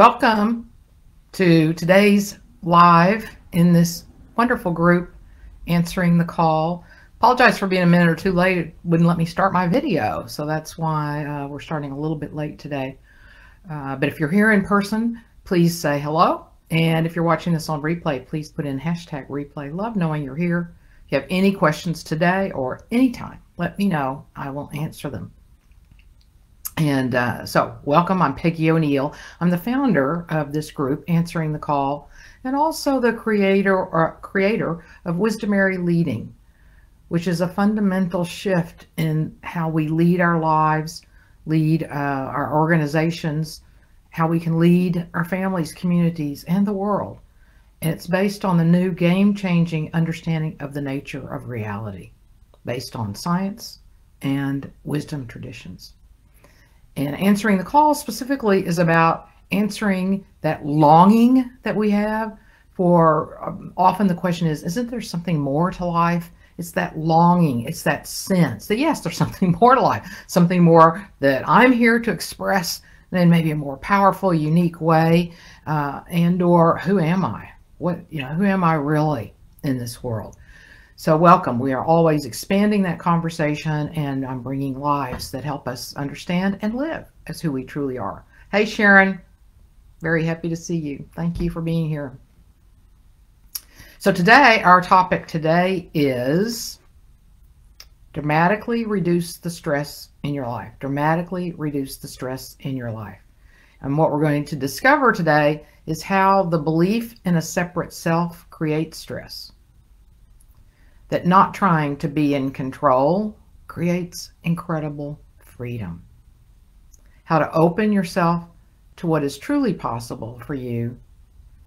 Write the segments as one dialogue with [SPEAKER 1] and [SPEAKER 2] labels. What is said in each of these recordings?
[SPEAKER 1] Welcome to today's live in this wonderful group answering the call. Apologize for being a minute or two late. It wouldn't let me start my video, so that's why uh, we're starting a little bit late today. Uh, but if you're here in person, please say hello. And if you're watching this on replay, please put in hashtag replay. Love knowing you're here. If you have any questions today or anytime, let me know. I will answer them. And uh, so, welcome. I'm Peggy O'Neal. I'm the founder of this group, Answering the Call, and also the creator or creator of Wisdomary Leading, which is a fundamental shift in how we lead our lives, lead uh, our organizations, how we can lead our families, communities, and the world. And it's based on the new game-changing understanding of the nature of reality, based on science and wisdom traditions. And answering the call specifically is about answering that longing that we have for um, often the question is, isn't there something more to life? It's that longing, it's that sense that yes, there's something more to life, something more that I'm here to express in maybe a more powerful, unique way, uh, and or who am I? What you know, who am I really in this world? So welcome. We are always expanding that conversation and I'm bringing lives that help us understand and live as who we truly are. Hey, Sharon. Very happy to see you. Thank you for being here. So today, our topic today is dramatically reduce the stress in your life. Dramatically reduce the stress in your life. And what we're going to discover today is how the belief in a separate self creates stress that not trying to be in control creates incredible freedom. How to open yourself to what is truly possible for you.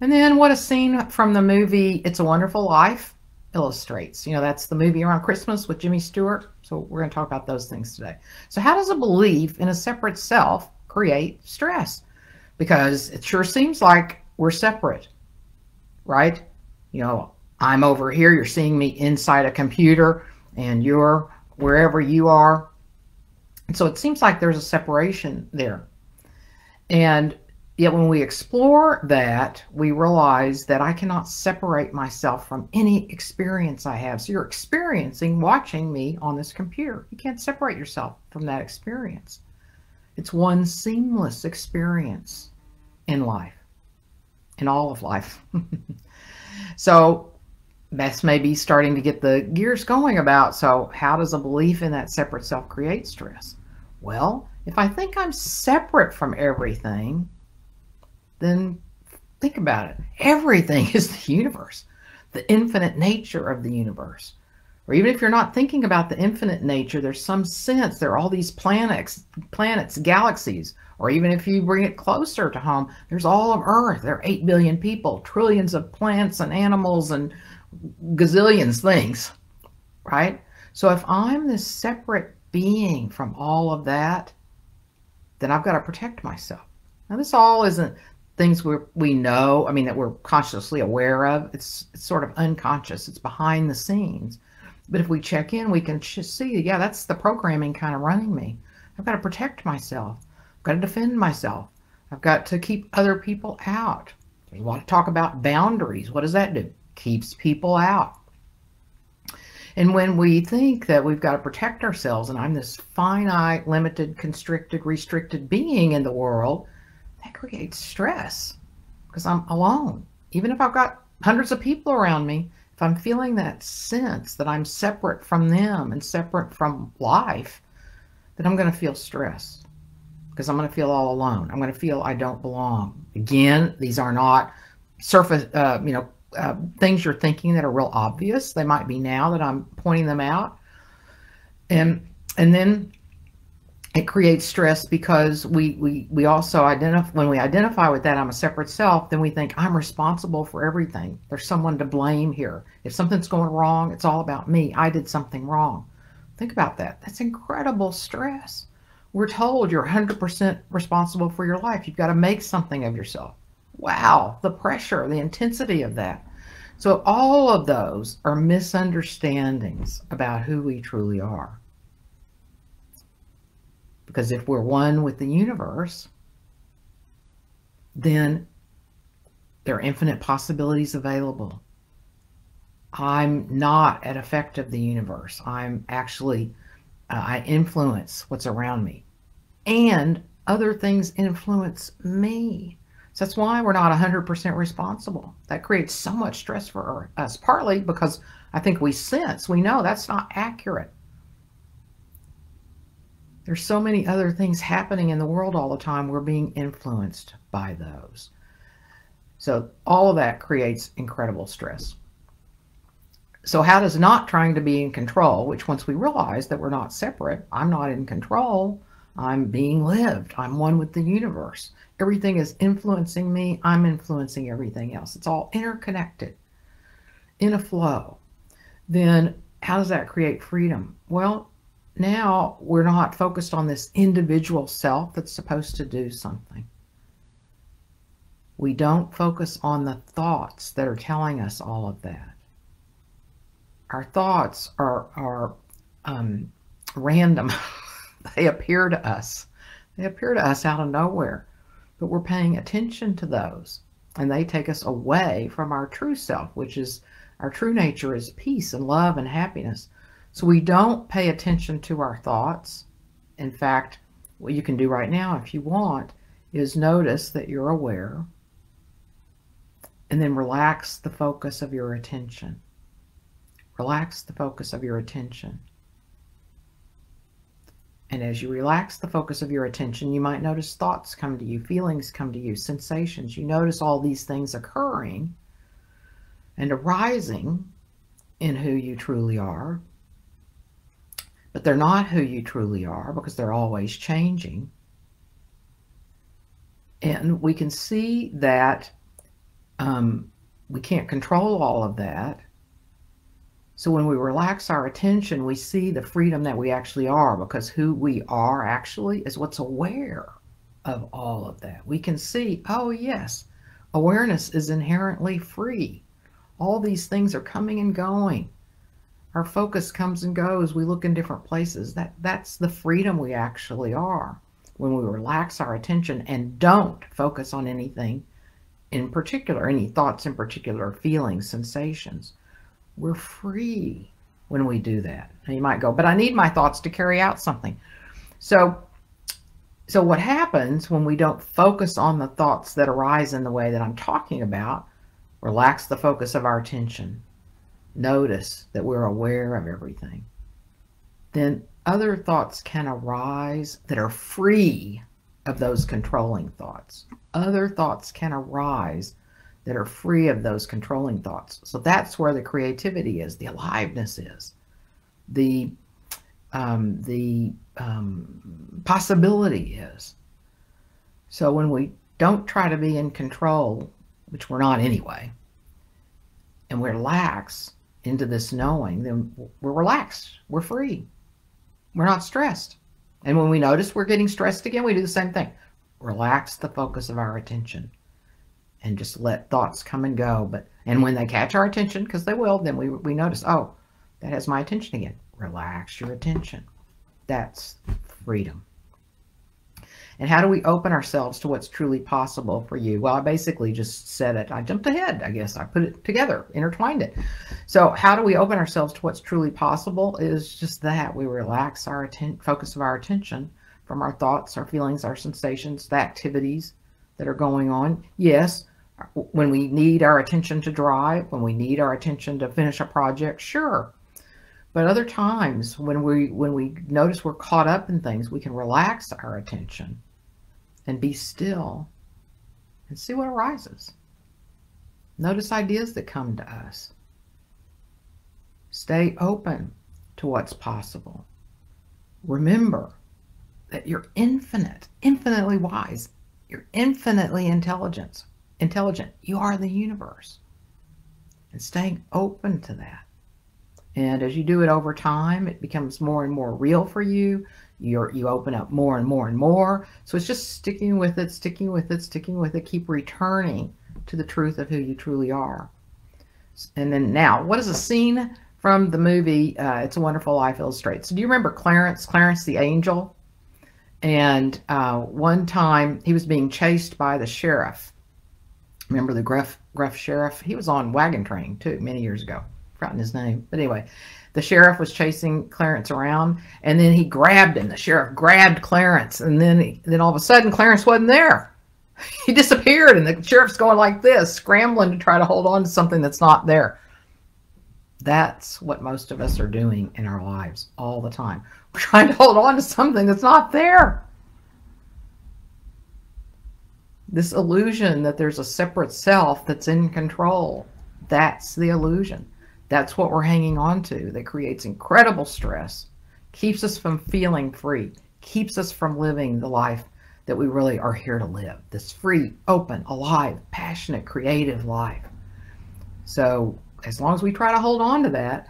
[SPEAKER 1] And then what a scene from the movie It's a Wonderful Life illustrates. You know, that's the movie around Christmas with Jimmy Stewart. So we're going to talk about those things today. So how does a belief in a separate self create stress? Because it sure seems like we're separate, right? You know, I'm over here, you're seeing me inside a computer, and you're wherever you are. And so it seems like there's a separation there. And yet when we explore that, we realize that I cannot separate myself from any experience I have. So you're experiencing watching me on this computer. You can't separate yourself from that experience. It's one seamless experience in life, in all of life. so that's maybe starting to get the gears going about. So, how does a belief in that separate self create stress? Well, if I think I'm separate from everything, then think about it. Everything is the universe, the infinite nature of the universe. Or even if you're not thinking about the infinite nature, there's some sense there are all these planets, planets, galaxies. Or even if you bring it closer to home, there's all of Earth. There are 8 billion people, trillions of plants and animals and gazillions things, right? So if I'm this separate being from all of that, then I've got to protect myself. Now, this all isn't things we we know. I mean, that we're consciously aware of. It's, it's sort of unconscious. It's behind the scenes. But if we check in, we can just see, yeah, that's the programming kind of running me. I've got to protect myself. I've got to defend myself. I've got to keep other people out. A lot of talk about boundaries. What does that do? Keeps people out. And when we think that we've got to protect ourselves, and I'm this finite, limited, constricted, restricted being in the world, that creates stress because I'm alone. Even if I've got hundreds of people around me, if I'm feeling that sense that I'm separate from them and separate from life, then I'm going to feel stress because I'm going to feel all alone. I'm going to feel I don't belong. Again, these are not surface, uh, you know, uh, things you're thinking that are real obvious. They might be now that I'm pointing them out. And and then it creates stress because we we we also identify when we identify with that I'm a separate self, then we think I'm responsible for everything. There's someone to blame here. If something's going wrong, it's all about me. I did something wrong. Think about that. That's incredible stress. We're told you're 100% responsible for your life. You've got to make something of yourself. Wow, the pressure, the intensity of that. So, all of those are misunderstandings about who we truly are. Because if we're one with the universe, then there are infinite possibilities available. I'm not an effect of the universe. I'm actually, uh, I influence what's around me. And other things influence me. So that's why we're not 100% responsible. That creates so much stress for us, partly because I think we sense, we know that's not accurate. There's so many other things happening in the world all the time. We're being influenced by those. So all of that creates incredible stress. So how does not trying to be in control, which once we realize that we're not separate, I'm not in control, I'm being lived, I'm one with the universe. Everything is influencing me, I'm influencing everything else. It's all interconnected in a flow. Then how does that create freedom? Well, now we're not focused on this individual self that's supposed to do something. We don't focus on the thoughts that are telling us all of that our thoughts are are um, random. they appear to us. They appear to us out of nowhere, but we're paying attention to those, and they take us away from our true self, which is our true nature is peace and love and happiness. So we don't pay attention to our thoughts. In fact, what you can do right now, if you want, is notice that you're aware and then relax the focus of your attention. Relax the focus of your attention. And as you relax the focus of your attention, you might notice thoughts come to you, feelings come to you, sensations. You notice all these things occurring and arising in who you truly are. But they're not who you truly are because they're always changing. And we can see that um, we can't control all of that. So when we relax our attention, we see the freedom that we actually are because who we are actually is what's aware of all of that. We can see, oh, yes, awareness is inherently free. All these things are coming and going. Our focus comes and goes. We look in different places. That That's the freedom we actually are when we relax our attention and don't focus on anything in particular, any thoughts in particular, feelings, sensations we're free when we do that. You might go, but I need my thoughts to carry out something. So, so what happens when we don't focus on the thoughts that arise in the way that I'm talking about? Relax the focus of our attention. Notice that we're aware of everything. Then other thoughts can arise that are free of those controlling thoughts. Other thoughts can arise that are free of those controlling thoughts. So that's where the creativity is, the aliveness is, the um, the um, possibility is. So when we don't try to be in control, which we're not anyway, and we relax into this knowing, then we're relaxed, we're free, we're not stressed. And when we notice we're getting stressed again, we do the same thing. Relax the focus of our attention and just let thoughts come and go. But and when they catch our attention, because they will, then we we notice, oh, that has my attention again. Relax your attention. That's freedom. And how do we open ourselves to what's truly possible for you? Well, I basically just said it. I jumped ahead, I guess. I put it together, intertwined it. So how do we open ourselves to what's truly possible is just that. We relax our atten- focus of our attention from our thoughts, our feelings, our sensations, the activities that are going on. Yes, when we need our attention to drive, when we need our attention to finish a project, sure. But other times when we when we notice we're caught up in things, we can relax our attention and be still and see what arises. Notice ideas that come to us. Stay open to what's possible. Remember that you're infinite, infinitely wise. You're infinitely intelligent intelligent. You are the universe. And staying open to that. And as you do it over time, it becomes more and more real for you. You're, you open up more and more and more. So it's just sticking with it, sticking with it, sticking with it. Keep returning to the truth of who you truly are. And then now, what is a scene from the movie uh, It's a Wonderful Life illustrates? So do you remember Clarence, Clarence the Angel? And uh, one time he was being chased by the sheriff Remember the gruff, gruff sheriff? He was on Wagon Train too many years ago. Forgotten his name, but anyway, the sheriff was chasing Clarence around, and then he grabbed him. The sheriff grabbed Clarence, and then he, then all of a sudden Clarence wasn't there. He disappeared, and the sheriff's going like this, scrambling to try to hold on to something that's not there. That's what most of us are doing in our lives all the time. We're trying to hold on to something that's not there. This illusion that there's a separate self that's in control. That's the illusion. That's what we're hanging on to that creates incredible stress, keeps us from feeling free, keeps us from living the life that we really are here to live this free, open, alive, passionate, creative life. So, as long as we try to hold on to that,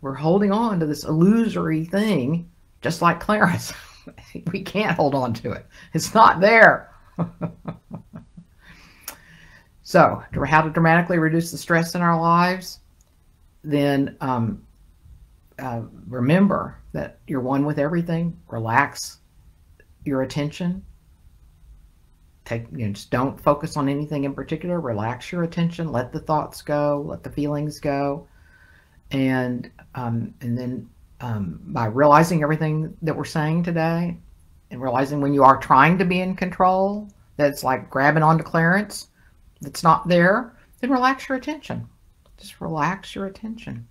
[SPEAKER 1] we're holding on to this illusory thing, just like Clarence. we can't hold on to it, it's not there. so, how to dramatically reduce the stress in our lives? Then um, uh, remember that you're one with everything. Relax your attention. Take you know, just don't focus on anything in particular. Relax your attention. Let the thoughts go. Let the feelings go. And um, and then um, by realizing everything that we're saying today, and realizing when you are trying to be in control, that's like grabbing onto That's not there, then relax your attention. Just relax your attention.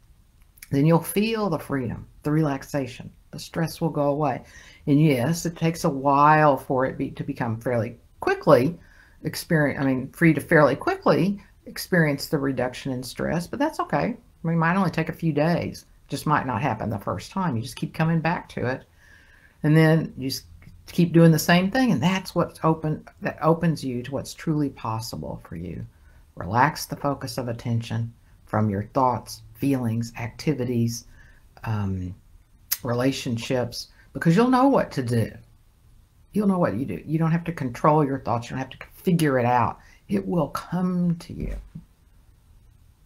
[SPEAKER 1] Then you'll feel the freedom, the relaxation. The stress will go away. And yes, it takes a while for it be, to become fairly quickly experience, I mean, free to fairly quickly experience the reduction in stress, but that's okay. I mean, it might only take a few days. Just might not happen the first time. You just keep coming back to it. And then you just keep doing the same thing. And that's what's open, that opens you to what's truly possible for you. Relax the focus of attention from your thoughts, feelings, activities, um, relationships, because you'll know what to do. You'll know what you do. You don't have to control your thoughts. You don't have to figure it out. It will come to you.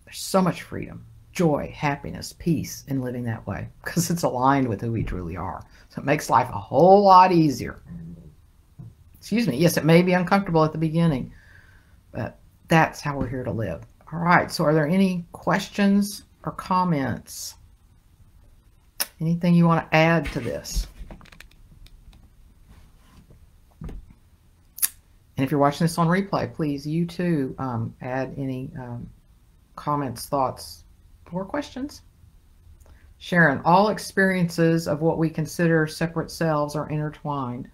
[SPEAKER 1] There's so much freedom, joy, happiness, peace in living that way because it's aligned with who we truly are. So it makes life a whole lot easier. Excuse me. Yes, it may be uncomfortable at the beginning, but that's how we're here to live. All right, so are there any questions or comments? Anything you want to add to this? And if you're watching this on replay, please, you too, um, add any um, comments, thoughts, or questions. Sharon, all experiences of what we consider separate selves are intertwined.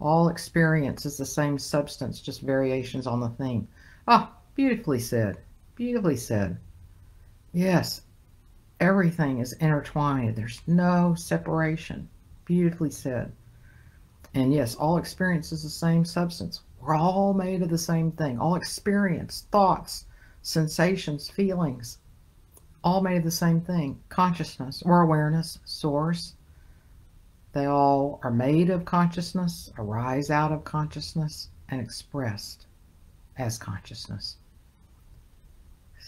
[SPEAKER 1] All experience is the same substance, just variations on the theme. Ah, beautifully said. Beautifully said. Yes, everything is intertwined. There's no separation. Beautifully said. And yes, all experience is the same substance. We're all made of the same thing. All experience, thoughts, sensations, feelings, all made of the same thing. Consciousness or awareness, source. They all are made of consciousness, arise out of consciousness, and expressed as consciousness.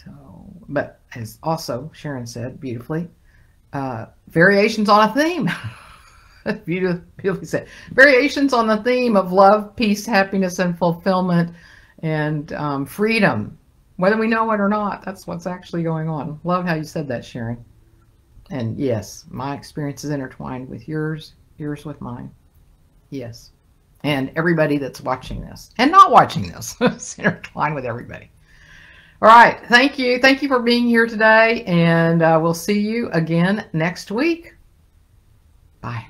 [SPEAKER 1] So, but as also Sharon said beautifully, uh, variations on a theme. beautifully said. Variations on the theme of love, peace, happiness, and fulfillment, and um, freedom. Whether we know it or not, that's what's actually going on. Love how you said that, Sharon. And yes, my experience is intertwined with yours, yours with mine. Yes. And everybody that's watching this and not watching this, it's intertwined with everybody. All right. Thank you. Thank you for being here today. And uh, we'll see you again next week. Bye.